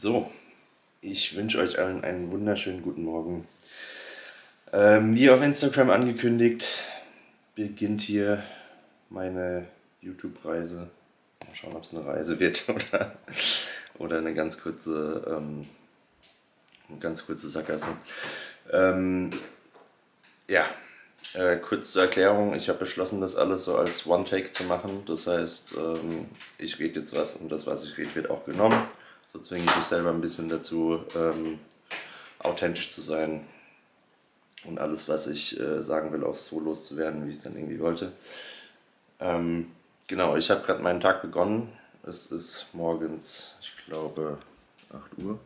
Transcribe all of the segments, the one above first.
So, ich wünsche euch allen einen wunderschönen guten Morgen. Ähm, wie auf Instagram angekündigt, beginnt hier meine YouTube-Reise. Mal schauen, ob es eine Reise wird oder, oder eine ganz kurze, ähm, eine ganz kurze Sackgasse. Ähm, ja, äh, kurz zur Erklärung, ich habe beschlossen, das alles so als One-Take zu machen. Das heißt, ähm, ich rede jetzt was und das, was ich rede, wird auch genommen. So zwinge ich mich selber ein bisschen dazu, ähm, authentisch zu sein und alles, was ich äh, sagen will, auch so loszuwerden, wie ich es dann irgendwie wollte. Ähm, genau, ich habe gerade meinen Tag begonnen. Es ist morgens, ich glaube, 8 Uhr.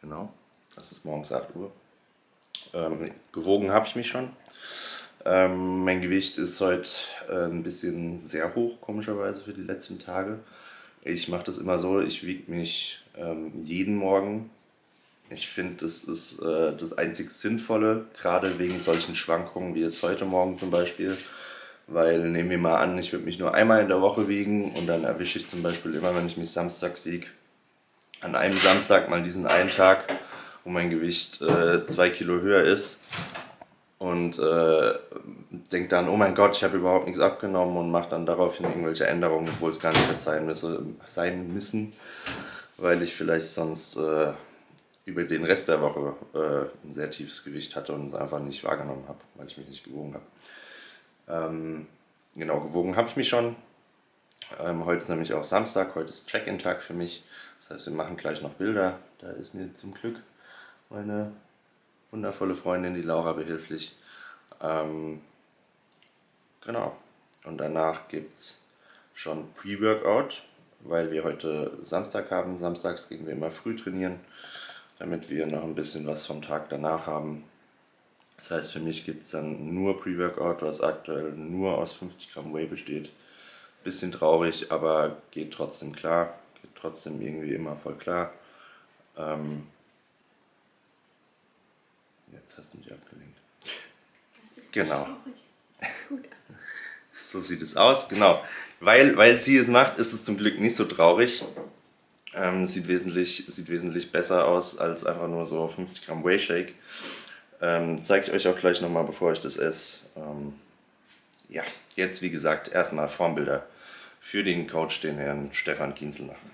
Genau, es ist morgens 8 Uhr. Ähm, gewogen habe ich mich schon. Ähm, mein Gewicht ist heute äh, ein bisschen sehr hoch, komischerweise für die letzten Tage. Ich mache das immer so, ich wiege mich ähm, jeden Morgen. Ich finde, das ist äh, das einzig Sinnvolle, gerade wegen solchen Schwankungen wie jetzt heute Morgen zum Beispiel. Weil nehmen wir mal an, ich würde mich nur einmal in der Woche wiegen und dann erwische ich zum Beispiel immer, wenn ich mich samstags wiege, an einem Samstag mal diesen einen Tag, wo mein Gewicht äh, zwei Kilo höher ist und äh, denke dann, oh mein Gott, ich habe überhaupt nichts abgenommen und mache dann daraufhin irgendwelche Änderungen, obwohl es gar nicht mehr sein, müsse, sein müssen, weil ich vielleicht sonst äh, über den Rest der Woche äh, ein sehr tiefes Gewicht hatte und es einfach nicht wahrgenommen habe, weil ich mich nicht gewogen habe. Ähm, genau, gewogen habe ich mich schon. Ähm, heute ist nämlich auch Samstag, heute ist Check-in-Tag für mich. Das heißt, wir machen gleich noch Bilder. Da ist mir zum Glück meine wundervolle Freundin, die Laura, behilflich. Ähm, genau. Und danach gibt es schon Pre-Workout, weil wir heute Samstag haben. Samstags gehen wir immer früh trainieren, damit wir noch ein bisschen was vom Tag danach haben. Das heißt, für mich gibt es dann nur Pre-Workout, was aktuell nur aus 50 Gramm Whey besteht. Bisschen traurig, aber geht trotzdem klar. Geht trotzdem irgendwie immer voll klar. Ähm, Jetzt hast du mich abgelenkt. Das ist genau. Gut aus. So sieht es aus, genau. Weil, weil sie es macht, ist es zum Glück nicht so traurig. Ähm, sieht, wesentlich, sieht wesentlich besser aus als einfach nur so 50 Gramm Whey Shake. Ähm, Zeige ich euch auch gleich nochmal, bevor ich das esse. Ähm, ja, jetzt wie gesagt erstmal Formbilder für den Coach, den Herrn Stefan Kienzel machen.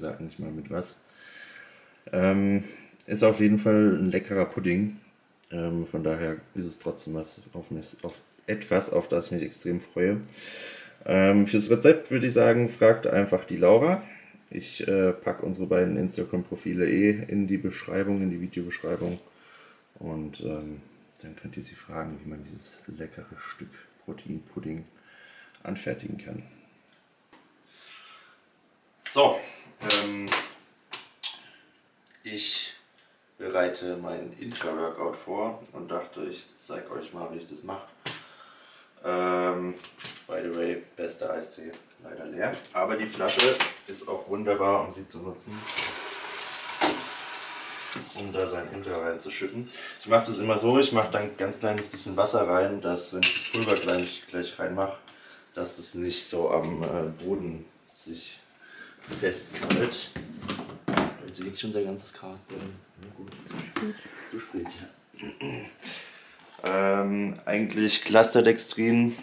Gesagt nicht mal mit was. Ähm, ist auf jeden Fall ein leckerer Pudding. Ähm, von daher ist es trotzdem was auf, mich, auf etwas, auf das ich mich extrem freue. Ähm, fürs Rezept würde ich sagen, fragt einfach die Laura. Ich äh, packe unsere beiden Instagram-Profile eh in die Beschreibung, in die Videobeschreibung. Und ähm, dann könnt ihr sie fragen, wie man dieses leckere Stück Proteinpudding anfertigen kann. So, ähm, ich bereite mein Intra-Workout vor und dachte, ich zeige euch mal, wie ich das mache. Ähm, by the way, bester Eistee, leider leer. Aber die Flasche ist auch wunderbar, um sie zu nutzen um da sein Inter reinzuschütten. Ich mache das immer so, ich mache dann ein ganz kleines bisschen Wasser rein, dass wenn ich das Pulver gleich, gleich reinmache, dass es nicht so am äh, Boden sich festhält. Jetzt liegt schon unser ganzes Gras drin. Na gut, zu spät. Zu spät, ja. ähm, eigentlich Clusterdextrin.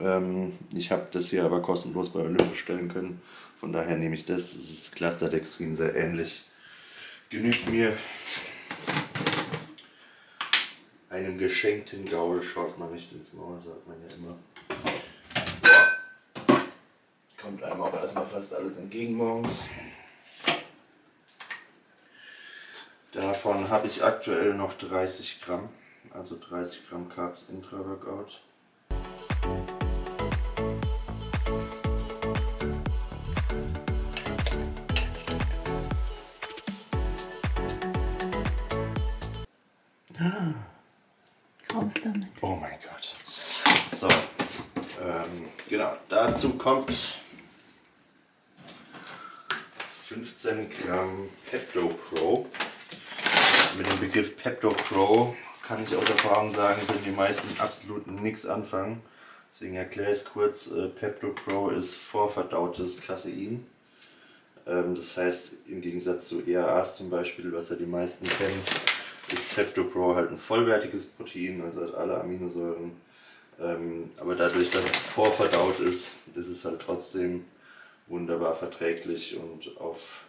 Ähm, ich habe das hier aber kostenlos bei Olympus bestellen können. Von daher nehme ich das. Das ist Clusterdextrin sehr ähnlich genügt mir. einem geschenkten Gaul schaut man nicht ins Maul, sagt man ja immer. Kommt einem auch erstmal fast alles entgegen morgens. Davon habe ich aktuell noch 30 Gramm, also 30 Gramm Carbs Intra-Workout. Erfahrung sagen, können die meisten absolut nichts anfangen. Deswegen erkläre ich es kurz. Äh, Pepto Pro ist vorverdautes Casein. Ähm, das heißt, im Gegensatz zu EAAs zum Beispiel, was ja die meisten kennen, ist Pepto Pro halt ein vollwertiges Protein, also hat alle Aminosäuren. Ähm, aber dadurch, dass es vorverdaut ist, ist es halt trotzdem wunderbar verträglich und auf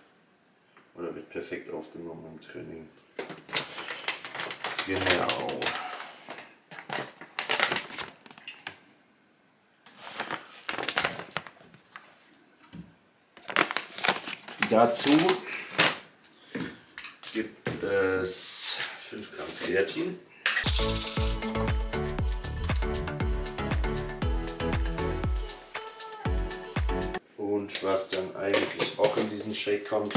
oder wird perfekt aufgenommen im Training. Genau. Dazu gibt es 5 Gramm Kreatin. Und was dann eigentlich auch in diesen Shake kommt,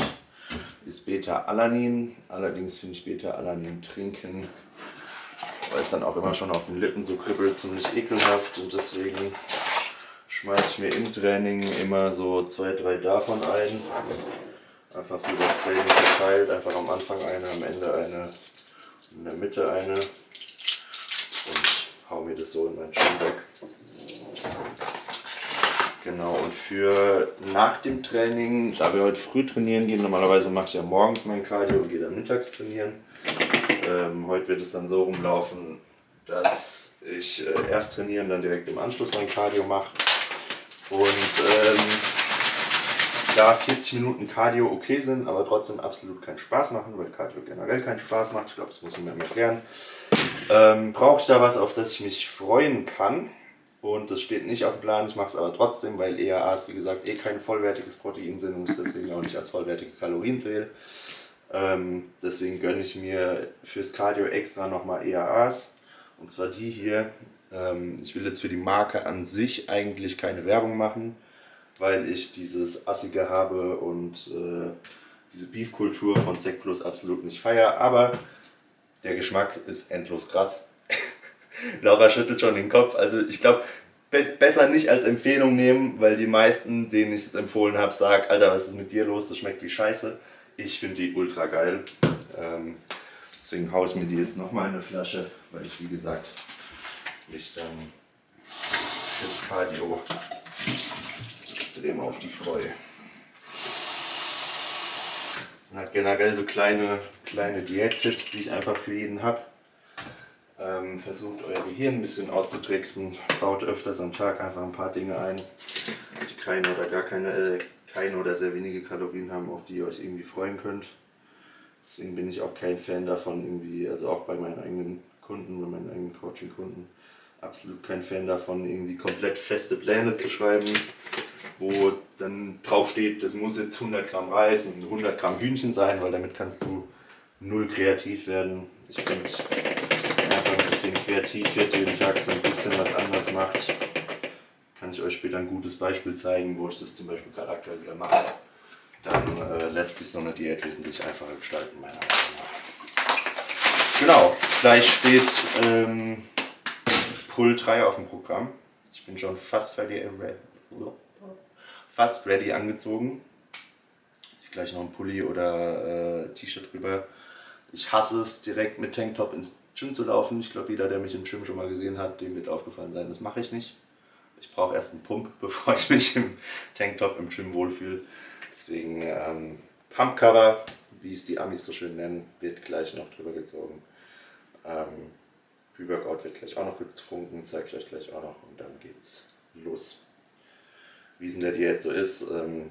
ist Beta-Alanin. Allerdings finde ich Beta-Alanin trinken, weil es dann auch immer schon auf den Lippen so kribbelt, ziemlich ekelhaft. Und deswegen schmeiße ich mir im Training immer so zwei, drei davon ein. Einfach so das Training verteilt, einfach am Anfang eine, am Ende eine, in der Mitte eine und hau mir das so in mein Schuh weg. Genau, und für nach dem Training, da wir heute früh trainieren gehen, normalerweise mache ich ja morgens mein Cardio und gehe dann mittags trainieren. Ähm, heute wird es dann so rumlaufen, dass ich äh, erst trainieren, dann direkt im Anschluss mein Cardio mache. Und ähm, da 40 Minuten Cardio okay sind, aber trotzdem absolut keinen Spaß machen, weil Cardio generell keinen Spaß macht, ich glaube, das muss ich mir erklären, ähm, brauche ich da was, auf das ich mich freuen kann. Und das steht nicht auf dem Plan, ich mache es aber trotzdem, weil EAAs, wie gesagt, eh kein vollwertiges Protein sind und ich deswegen auch nicht als vollwertige Kalorien zähle. Ähm, deswegen gönne ich mir fürs Cardio extra nochmal EAAs. Und zwar die hier. Ähm, ich will jetzt für die Marke an sich eigentlich keine Werbung machen weil ich dieses Assige habe und äh, diese Beefkultur von Sec Plus absolut nicht feiere. Aber der Geschmack ist endlos krass. Laura schüttelt schon den Kopf. Also ich glaube, be besser nicht als Empfehlung nehmen, weil die meisten, denen ich es empfohlen habe, sagen, Alter, was ist mit dir los? Das schmeckt wie Scheiße. Ich finde die ultra geil. Ähm, deswegen haue ich mir die jetzt nochmal in eine Flasche, weil ich, wie gesagt, mich dann fürs Cardio extrem auf die freue. Das sind halt generell so kleine, kleine Diät-Tipps, die ich einfach für jeden habe. Ähm, versucht euer Gehirn ein bisschen auszutricksen, baut öfters am Tag einfach ein paar Dinge ein, die keine oder gar keine, äh, keine oder sehr wenige Kalorien haben, auf die ihr euch irgendwie freuen könnt. Deswegen bin ich auch kein Fan davon, irgendwie, also auch bei meinen eigenen Kunden, bei meinen eigenen Coaching-Kunden, absolut kein Fan davon, irgendwie komplett feste Pläne zu schreiben, wo dann drauf steht, das muss jetzt 100 Gramm Reis und 100 Gramm Hühnchen sein, weil damit kannst du null kreativ werden. Ich finde, einfach ein bisschen kreativ wird, jeden Tag so ein bisschen was anders macht. Kann ich euch später ein gutes Beispiel zeigen, wo ich das zum Beispiel gerade aktuell wieder mache. Dann äh, lässt sich so eine Diät wesentlich einfacher gestalten, meiner Meinung nach. Genau, gleich steht ähm, Pull 3 auf dem Programm. Ich bin schon fast fertig fast ready angezogen. Jetzt gleich noch ein Pulli oder äh, T-Shirt drüber. Ich hasse es, direkt mit Tanktop ins Gym zu laufen. Ich glaube, jeder, der mich im Gym schon mal gesehen hat, dem wird aufgefallen sein, das mache ich nicht. Ich brauche erst einen Pump, bevor ich mich im Tanktop im Gym wohlfühle. Deswegen ähm, Pumpcover, wie es die Amis so schön nennen, wird gleich noch drüber gezogen. Ähm, Pre-Workout wird gleich auch noch getrunken, zeige ich euch gleich auch noch und dann geht's los wie es in der Diät so ist, ähm,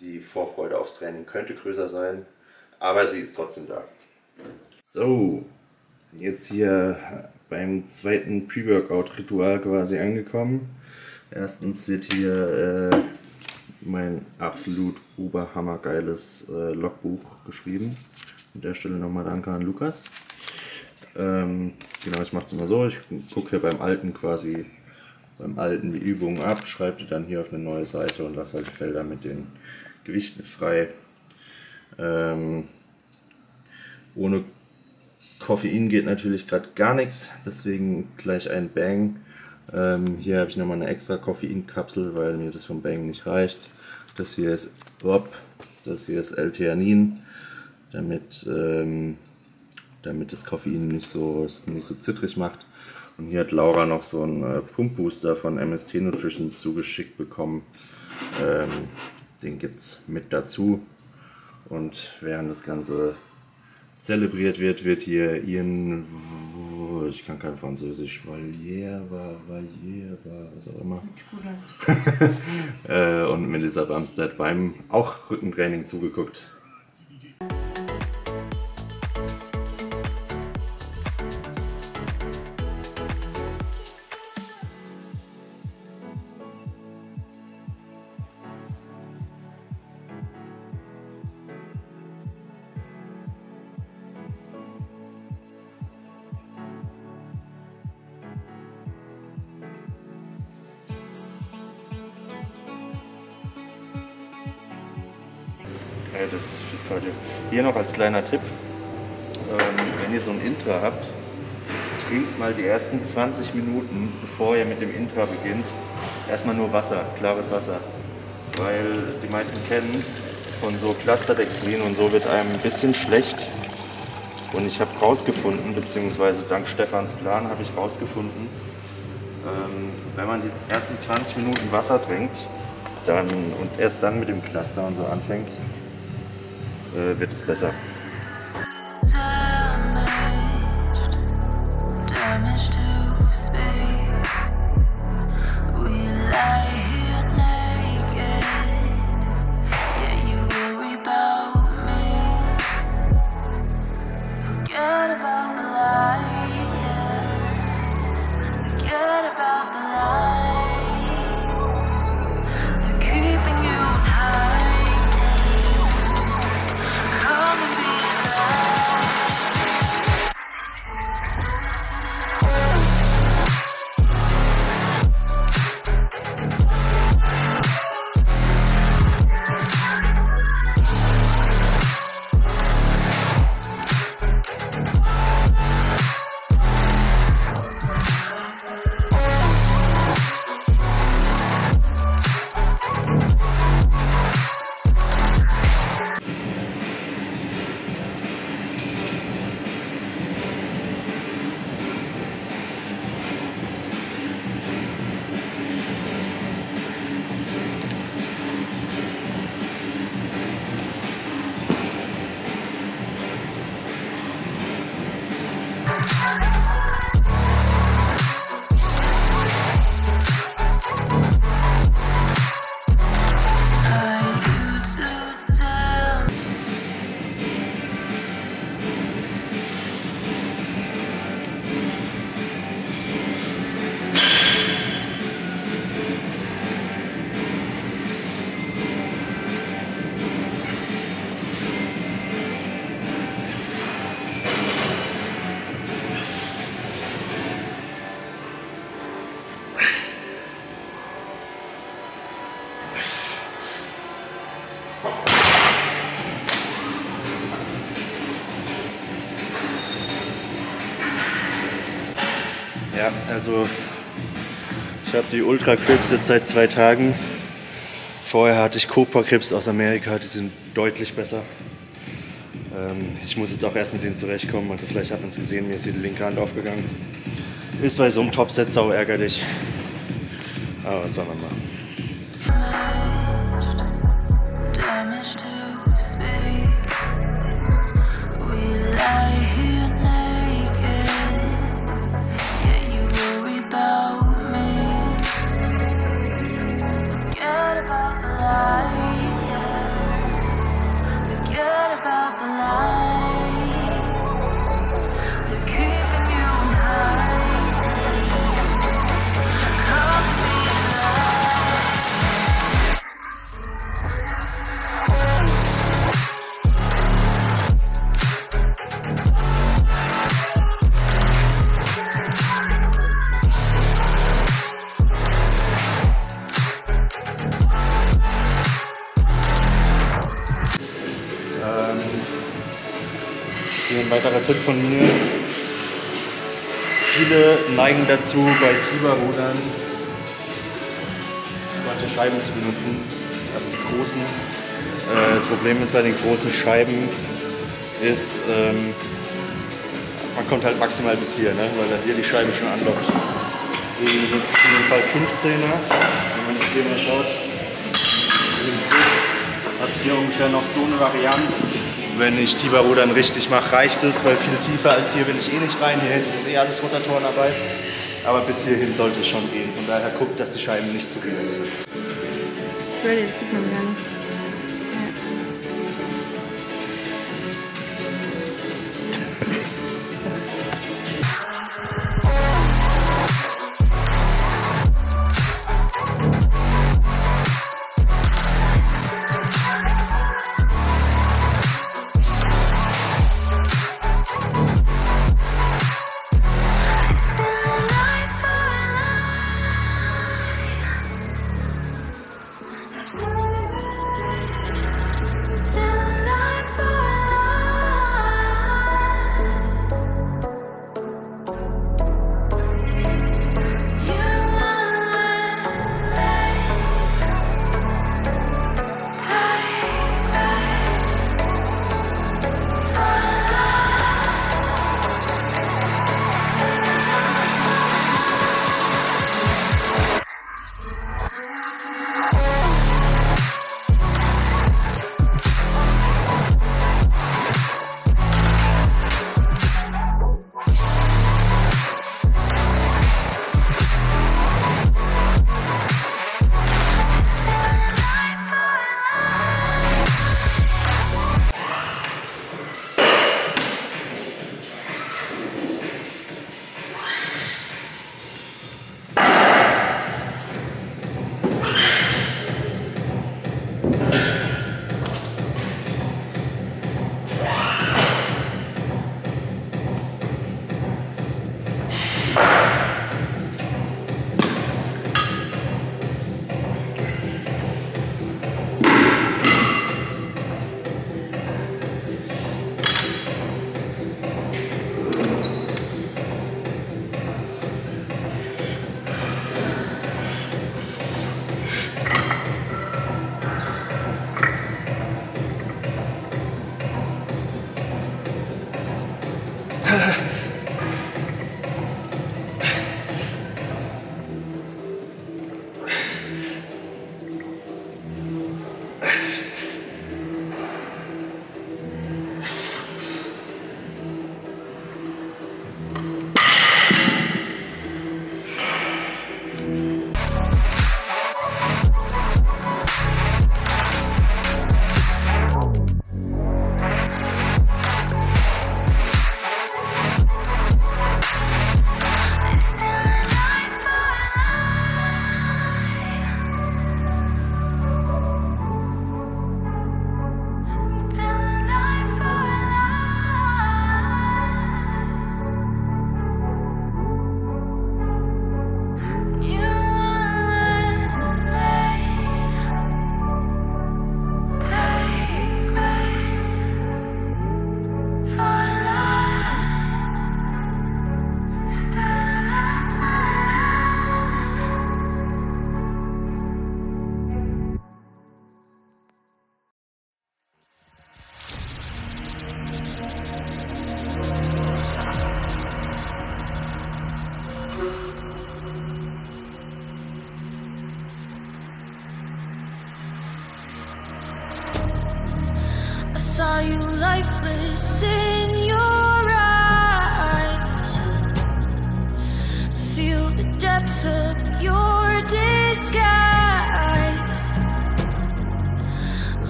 die Vorfreude aufs Training könnte größer sein, aber sie ist trotzdem da. So, jetzt hier beim zweiten Pre-Workout-Ritual quasi angekommen. Erstens wird hier äh, mein absolut oberhammergeiles äh, Logbuch geschrieben. An der Stelle nochmal danke an Lukas. Ähm, genau, ich mache es immer so, ich gucke hier beim alten quasi, beim alten die Übungen ab, schreibe die dann hier auf eine neue Seite und lasse halt Felder mit den Gewichten frei. Ähm, ohne Koffein geht natürlich gerade gar nichts, deswegen gleich ein Bang. Ähm, hier habe ich nochmal eine extra Koffeinkapsel, weil mir das vom Bang nicht reicht. Das hier ist Rob, das hier ist L-Theanin, damit, ähm, damit das Koffein nicht so, nicht so zittrig macht. Und hier hat Laura noch so einen äh, Pumpbooster von MST Nutrition zugeschickt bekommen. Ähm, den gibt es mit dazu. Und während das Ganze zelebriert wird, wird hier Ian, ich kann kein Französisch, Valier, Valier, was auch immer. äh, und Melissa Bumstead beim auch Rückentraining zugeguckt. Hier noch als kleiner Tipp, ähm, wenn ihr so ein Intra habt, trinkt mal die ersten 20 Minuten, bevor ihr mit dem Intra beginnt, erstmal nur Wasser, klares Wasser. Weil die meisten kennen es, von so Clusterdextrin und so wird einem ein bisschen schlecht. Und ich habe rausgefunden, beziehungsweise dank Stefans Plan habe ich rausgefunden, ähm, wenn man die ersten 20 Minuten Wasser trinkt dann, und erst dann mit dem Cluster und so anfängt, wird es besser. Ja, also ich habe die Ultra Crips jetzt seit zwei Tagen. Vorher hatte ich Cobra Crips aus Amerika, die sind deutlich besser. Ähm, ich muss jetzt auch erst mit denen zurechtkommen, also vielleicht hat man es gesehen, mir ist hier die linke Hand aufgegangen. Ist bei so einem Topset sau ärgerlich. Aber was soll man machen? Weiterer Tipp von mir. Viele neigen dazu, bei Tiberrudern solche Scheiben zu benutzen. Also die großen. Äh, das Problem ist bei den großen Scheiben ist, ähm, man kommt halt maximal bis hier, ne? weil dann hier die Scheibe schon anlockt. Deswegen benutze ich in dem Fall 15er. Wenn man jetzt hier mal schaut, habe ich hier ungefähr noch so eine Variante. Wenn ich Tiberrudern richtig mache, reicht es, weil viel tiefer als hier bin ich eh nicht rein. Hier hinten ist eh alles Rotatorenarbeit. Aber bis hierhin sollte es schon gehen. Von daher guckt, dass die Scheiben nicht zu riesig sind. Ich würde, das sieht man gar. Uh. You lifeless in your eyes. Feel the depth of your disguise.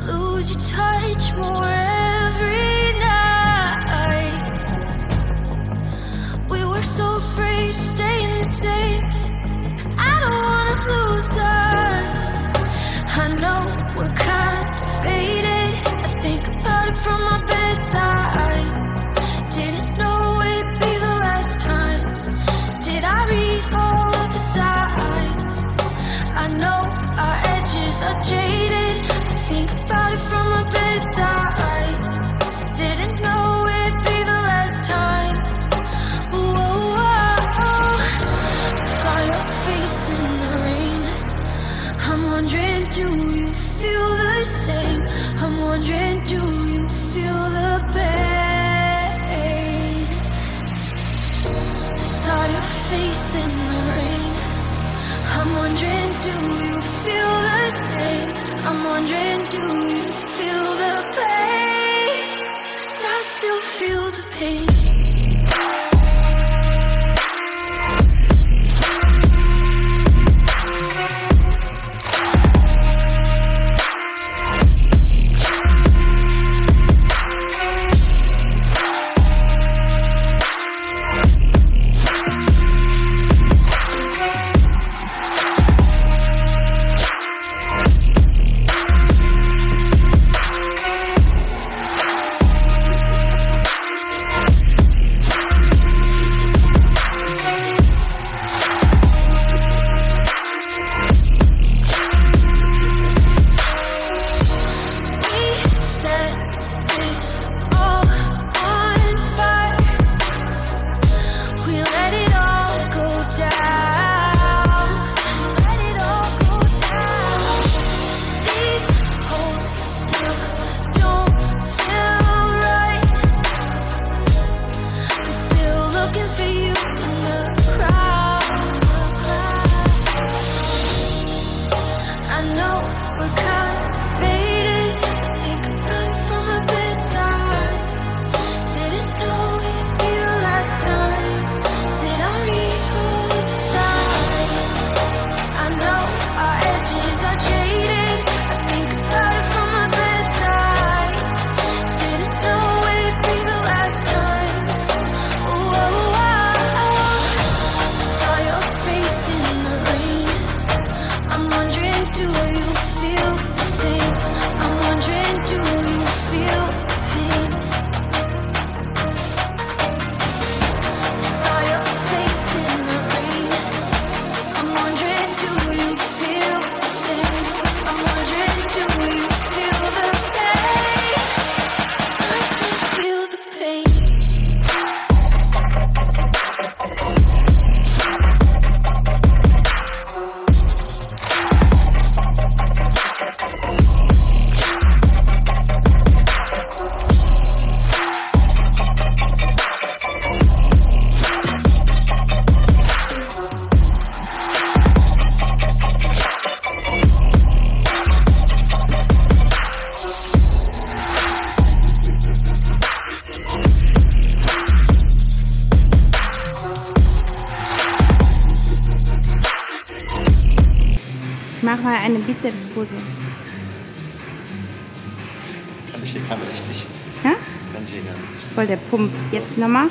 Lose your touch more So jaded I think about it from my bedside Didn't know it'd be the last time Whoa, whoa, whoa. Saw your face in the rain I'm wondering, do you feel the same? I'm wondering, do wondering, do you feel the same? I'm wondering, do you feel the pain? Cause I still feel the pain. we're confident. mach mal eine Bizepspose. Kann ich hier gar nicht richtig. Ja? Kann ich hier gar nicht. Voll der Pump. Jetzt nochmal.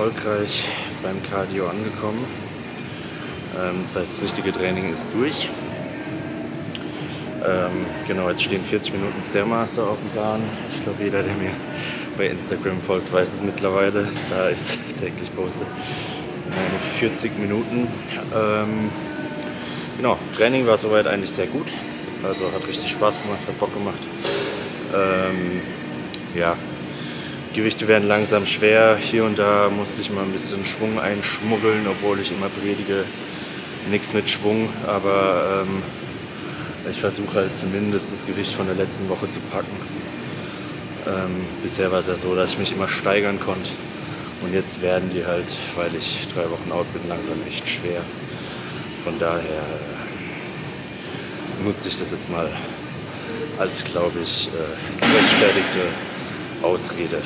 Erfolgreich beim Cardio angekommen. Ähm, das heißt, das richtige Training ist durch. Ähm, genau, jetzt stehen 40 Minuten Stairmaster auf dem Plan. Ich glaube, jeder, der mir bei Instagram folgt, weiß es mittlerweile, da ich es täglich poste. Meine 40 Minuten. Ähm, genau, Training war soweit eigentlich sehr gut. Also hat richtig Spaß gemacht, hat Bock gemacht. Ja, Gewichte werden langsam schwer. Hier und da musste ich mal ein bisschen Schwung einschmuggeln, obwohl ich immer predige, nichts mit Schwung. Aber ähm, ich versuche halt zumindest das Gewicht von der letzten Woche zu packen. Ähm, bisher war es ja so, dass ich mich immer steigern konnte. Und jetzt werden die halt, weil ich drei Wochen out bin, langsam echt schwer. Von daher äh, nutze ich das jetzt mal als, glaube ich, äh, gerechtfertigte Ausrede.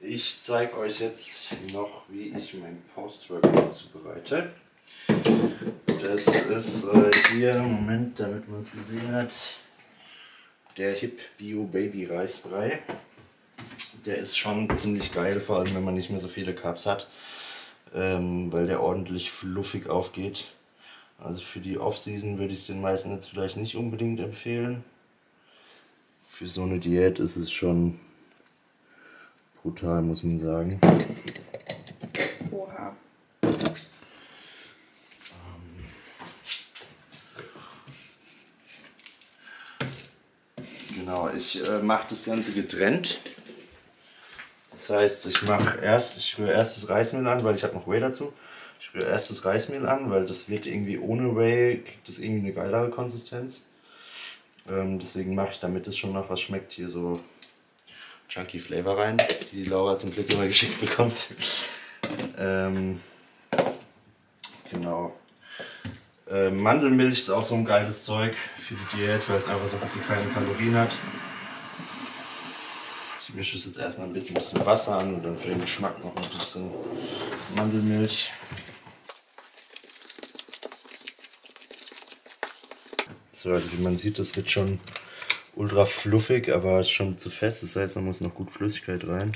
Ich zeige euch jetzt noch, wie ich mein Post-Workout zubereite. Das ist äh, hier, Moment, damit man es gesehen hat, der Hip Bio Baby Reisbrei. Der ist schon ziemlich geil, vor allem wenn man nicht mehr so viele Carbs hat, ähm, weil der ordentlich fluffig aufgeht. Also für die Off-Season würde ich es den meisten jetzt vielleicht nicht unbedingt empfehlen. Für so eine Diät ist es schon brutal, muss man sagen. Oha. Genau, ich äh, mache das Ganze getrennt. Das heißt, ich mache erst, ich rühre erst das Reismehl an, weil ich habe noch Whey dazu. Ich rühre erst das Reismehl an, weil das wird irgendwie ohne Whey, kriegt das irgendwie eine geilere Konsistenz. Ähm, deswegen mache ich, damit es schon nach was schmeckt, hier so Chunky Flavor rein, die Laura zum Glück immer geschickt bekommt. ähm, genau. Äh, Mandelmilch ist auch so ein geiles Zeug für die Diät, weil es einfach so gut wie Kalorien hat. Ich mische es jetzt erstmal mit ein bisschen Wasser an und dann für den Geschmack noch ein bisschen Mandelmilch. So, also wie man sieht, das wird schon ultra fluffig, aber ist schon zu fest. Das heißt, da muss noch gut Flüssigkeit rein.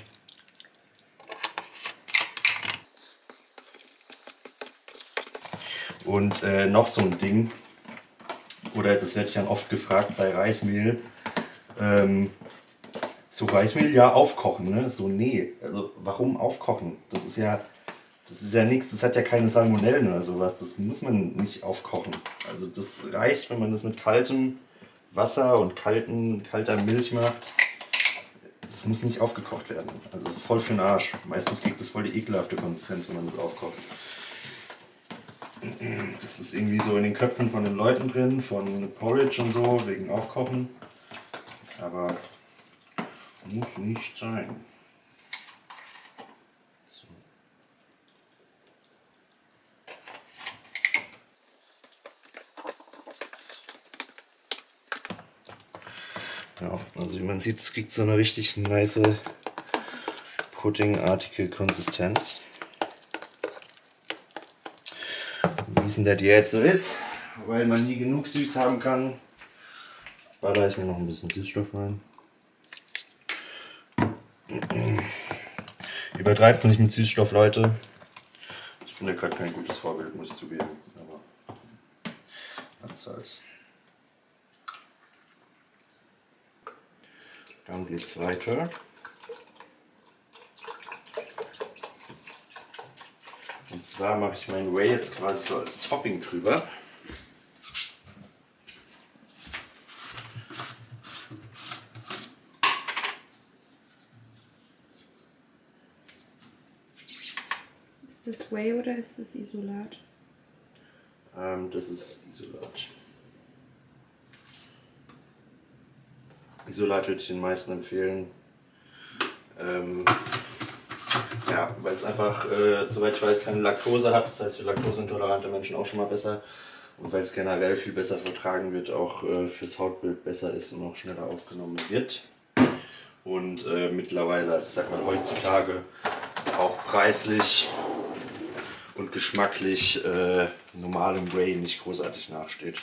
Und äh, noch so ein Ding, oder das werde ich dann oft gefragt bei Reismehl. Ähm, so Reismehl, ja, aufkochen, ne? So, nee. Also, warum aufkochen? Das ist ja, das ist ja nichts, das hat ja keine Salmonellen oder sowas. Das muss man nicht aufkochen. Also, das reicht, wenn man das mit kaltem Wasser und kalten, kalter Milch macht. Das muss nicht aufgekocht werden. Also, voll für den Arsch. Meistens kriegt das voll die ekelhafte Konsistenz, wenn man das aufkocht. Das ist irgendwie so in den Köpfen von den Leuten drin, von Porridge und so, wegen Aufkochen. Aber muss nicht sein. So. Ja, also wie man sieht, es kriegt so eine richtig nice puddingartige Konsistenz. Wie es in der Diät so ist, weil man nie genug süß haben kann, baller ich mir noch ein bisschen Süßstoff rein. Übertreibt es nicht mit Süßstoff, Leute. Ich bin ja gerade kein gutes Vorbild, muss ich zugeben. Aber was soll's. Dann geht's weiter. Und zwar mache ich meinen Whey jetzt quasi so als Topping drüber. Ist das Whey oder ist das Isolat? Ähm, das ist Isolat. Isolat würde ich den meisten empfehlen. Ähm, ja, weil es einfach, äh, soweit ich weiß, keine Laktose hat. Das heißt für laktoseintolerante Menschen auch schon mal besser. Und weil es generell viel besser vertragen wird, auch äh, fürs Hautbild besser ist und auch schneller aufgenommen wird. Und äh, mittlerweile, also ich sag mal heutzutage, auch preislich und geschmacklich äh, normalem Whey nicht großartig nachsteht.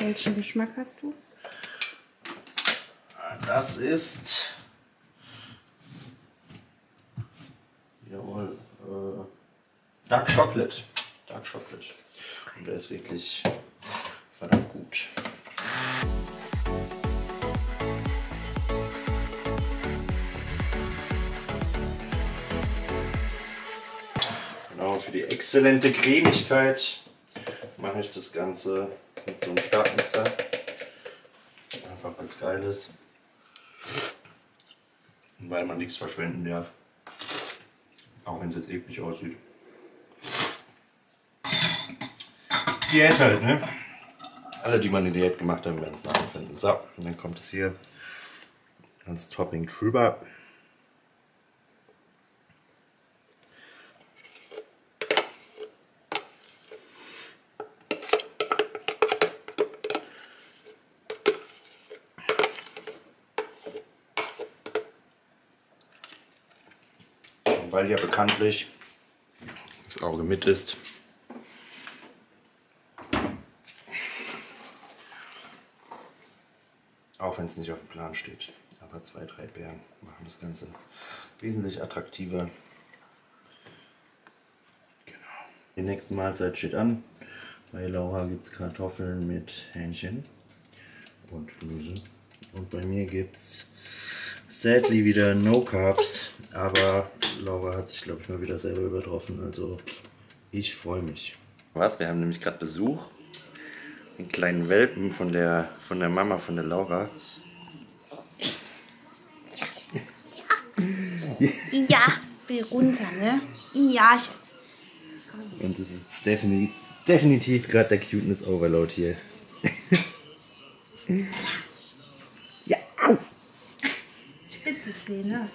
Welchen Geschmack hast du? Das ist. Jawohl. Äh, Dark Chocolate. Dark Chocolate. Und der ist wirklich verdammt gut. Die exzellente Cremigkeit mache ich das Ganze mit so einem Starkmixer. Einfach weil es geil ist. Und weil man nichts verschwenden darf. Auch wenn es jetzt eklig aussieht. Diät halt, ne? Alle, die mal eine Diät gemacht haben, werden es nachempfinden. So, und dann kommt es hier als Topping drüber. Weil ja bekanntlich das Auge mit ist, auch wenn es nicht auf dem Plan steht. Aber zwei, drei Beeren machen das Ganze wesentlich attraktiver. Genau. Die nächste Mahlzeit steht an. Bei Laura gibt es Kartoffeln mit Hähnchen und Gemüse. Und bei mir gibt es sadly wieder No Carbs. Aber Laura hat sich, glaube ich, mal wieder selber übertroffen. Also ich freue mich. Was? Wir haben nämlich gerade Besuch. Den kleinen Welpen von der, von der Mama, von der Laura. Ja, will runter, ne? Ja, Schatz. Und es ist definitiv, definitiv gerade der Cuteness Overload hier.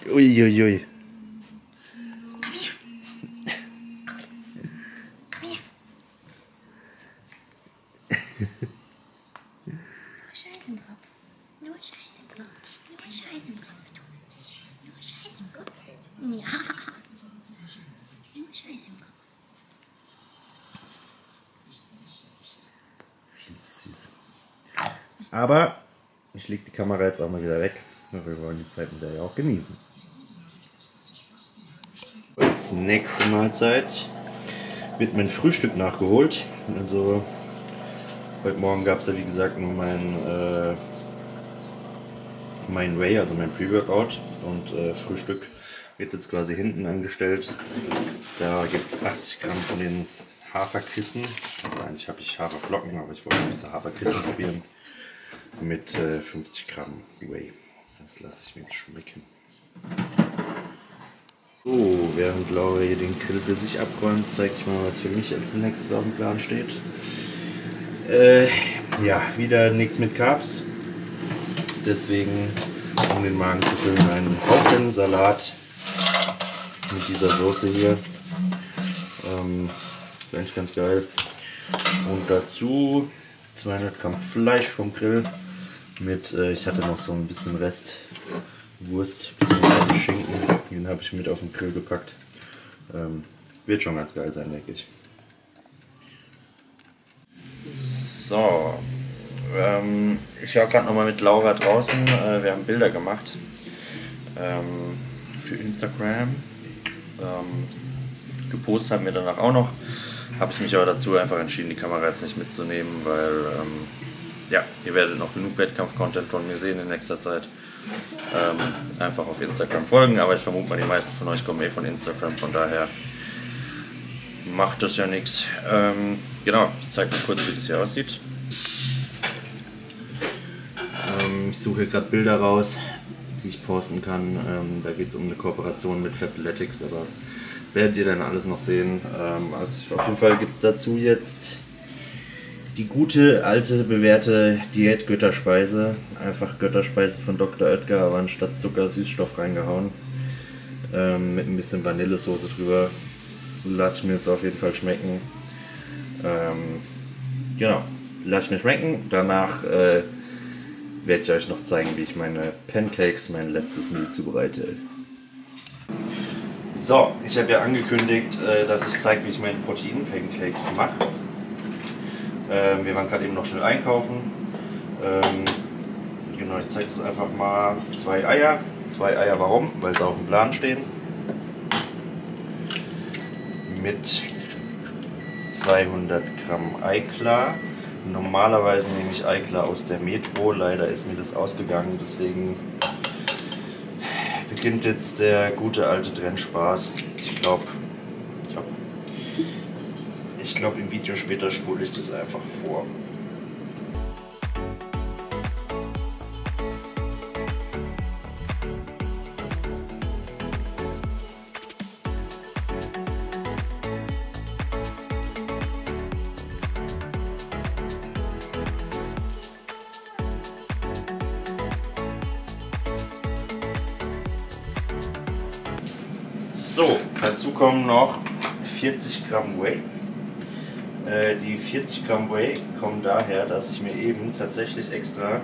有有有 genießen. Als nächste Mahlzeit wird mein Frühstück nachgeholt. Also heute Morgen gab es ja wie gesagt nur mein, äh, mein Whey, also mein Pre-Workout. Und äh, Frühstück wird jetzt quasi hinten angestellt. Da gibt es 80 Gramm von den Haferkissen. Also eigentlich habe ich Haferflocken, aber ich wollte diese Haferkissen probieren. Mit äh, 50 Gramm Whey. Das lasse ich mir jetzt schmecken. So, während Laura hier den Grill für sich abräumt, zeige ich mal, was für mich als nächstes auf dem Plan steht. Äh, ja, wieder nichts mit Carbs. Deswegen, um den Magen zu füllen, einen Haufen Salat mit dieser Soße hier. Ähm, ist eigentlich ganz geil. Und dazu 200 Gramm Fleisch vom Grill mit, äh, ich hatte noch so ein bisschen Rest Wurst bzw. Schinken. Den habe ich mit auf den Grill gepackt. Ähm, wird schon ganz geil sein, denke ich. So, ähm, ich war gerade nochmal mit Laura draußen. Äh, wir haben Bilder gemacht ähm, für Instagram. Ähm, gepostet haben wir danach auch noch. Habe ich mich aber dazu einfach entschieden, die Kamera jetzt nicht mitzunehmen, weil ähm, ja, ihr werdet noch genug Wettkampf-Content von mir sehen in nächster Zeit. Ähm, einfach auf Instagram folgen, aber ich vermute mal, die meisten von euch kommen eh von Instagram, von daher macht das ja nichts. Ähm, genau, ich zeige mal kurz, wie das hier aussieht. Ähm, ich suche gerade Bilder raus, die ich posten kann. Ähm, da geht es um eine Kooperation mit Fabletics, aber werdet ihr dann alles noch sehen. Ähm, also auf jeden Fall gibt es dazu jetzt die gute, alte, bewährte Diät-Götterspeise. Einfach Götterspeise von Dr. Oetker, aber anstatt Zucker Süßstoff reingehauen. Ähm, mit ein bisschen Vanillesoße drüber. Lass ich mir jetzt auf jeden Fall schmecken. Ähm, genau, lass ich mir schmecken. Danach äh, werde ich euch noch zeigen, wie ich meine Pancakes, mein letztes Meal zubereite. So, ich habe ja angekündigt, äh, dass ich zeige, wie ich meine Protein-Pancakes mache. Ähm, wir waren gerade eben noch schnell einkaufen. Ähm, genau, ich zeige das einfach mal. Zwei Eier. Zwei Eier, warum? Weil sie auf dem Plan stehen. Mit 200 Gramm Eiklar. Normalerweise nehme ich Eiklar aus der Metro. Leider ist mir das ausgegangen, deswegen beginnt jetzt der gute alte Trennspaß. Ich glaube, glaube im Video später spule ich das einfach vor. So, dazu kommen noch 40 Gramm Whey. Äh, die 40 Gramm Whey kommen daher, dass ich mir eben tatsächlich extra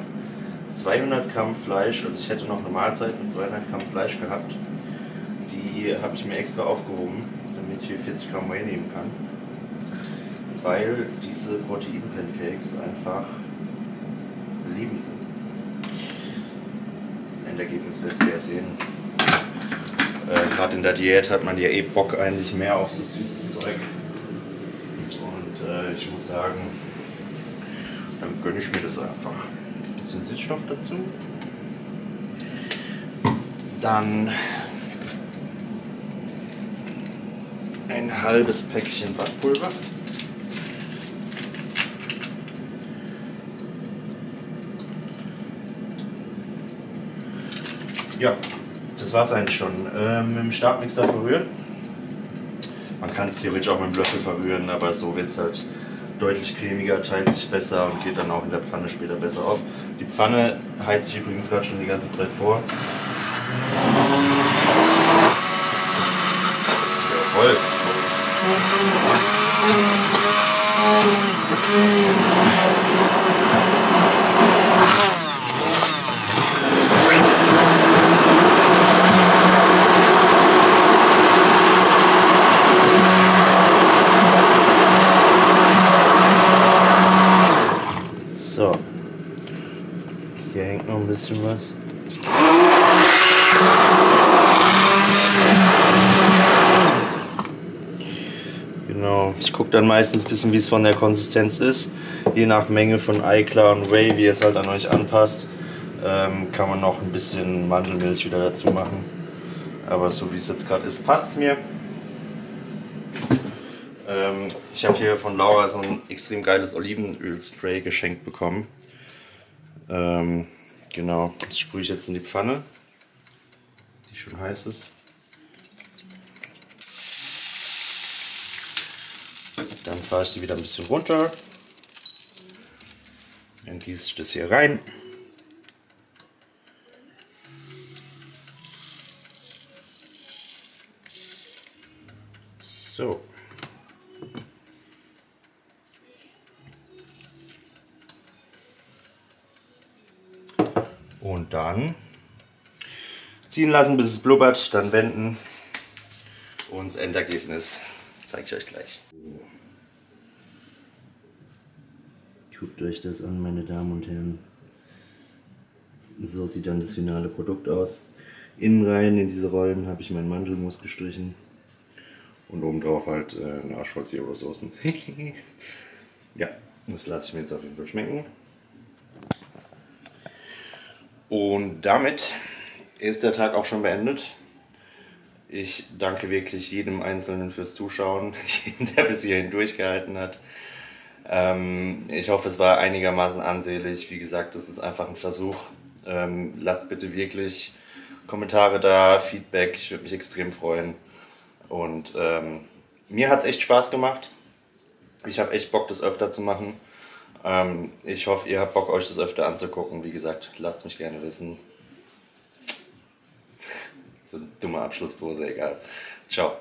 200 Gramm Fleisch, also ich hätte noch eine Mahlzeit mit 200 Gramm Fleisch gehabt, die habe ich mir extra aufgehoben, damit ich hier 40 Gramm Whey nehmen kann. Weil diese Protein-Pancakes einfach lieben sind. Das Endergebnis werdet ihr sehen. Äh, Gerade in der Diät hat man ja eh Bock eigentlich mehr auf so süßes ich muss sagen, dann gönne ich mir das einfach. Ein bisschen Süßstoff dazu. Dann ein halbes Päckchen Backpulver. Ja, das war es eigentlich schon. Ähm, mit dem Stabmixer verrühren. Man kann es theoretisch auch mit dem Löffel verrühren, aber so wird es halt deutlich cremiger, teilt sich besser und geht dann auch in der Pfanne später besser auf. Die Pfanne heizt sich übrigens gerade schon die ganze Zeit vor. Jawohl. So. Hier hängt noch ein bisschen was. Genau, ich gucke dann meistens ein bisschen, wie es von der Konsistenz ist. Je nach Menge von Eiklar und Whey, wie ihr es halt an euch anpasst, ähm, kann man noch ein bisschen Mandelmilch wieder dazu machen. Aber so wie es jetzt gerade ist, passt es mir. Ähm, ich habe hier von Laura so ein extrem geiles Olivenölspray geschenkt bekommen. Ähm, genau, das sprühe ich jetzt in die Pfanne, die schon heiß ist. Dann fahre ich die wieder ein bisschen runter. Dann gieße ich das hier rein. So. Und dann ziehen lassen, bis es blubbert, dann wenden und das Endergebnis zeige ich euch gleich. Guckt euch das an, meine Damen und Herren. So sieht dann das finale Produkt aus. Innen rein in diese Rollen habe ich meinen Mandelmus gestrichen. Und obendrauf halt äh, eine Ashford Zero Soßen. ja, das lasse ich mir jetzt auf jeden Fall schmecken. Und damit ist der Tag auch schon beendet. Ich danke wirklich jedem Einzelnen fürs Zuschauen, der bis hierhin durchgehalten hat. Ähm, ich hoffe, es war einigermaßen ansehlich. Wie gesagt, das ist einfach ein Versuch. Ähm, lasst bitte wirklich Kommentare da, Feedback. Ich würde mich extrem freuen. Und ähm, mir hat es echt Spaß gemacht. Ich habe echt Bock, das öfter zu machen. Ähm, ich hoffe, ihr habt Bock, euch das öfter anzugucken. Wie gesagt, lasst mich gerne wissen. So eine dumme Abschlusspose, egal. Ciao.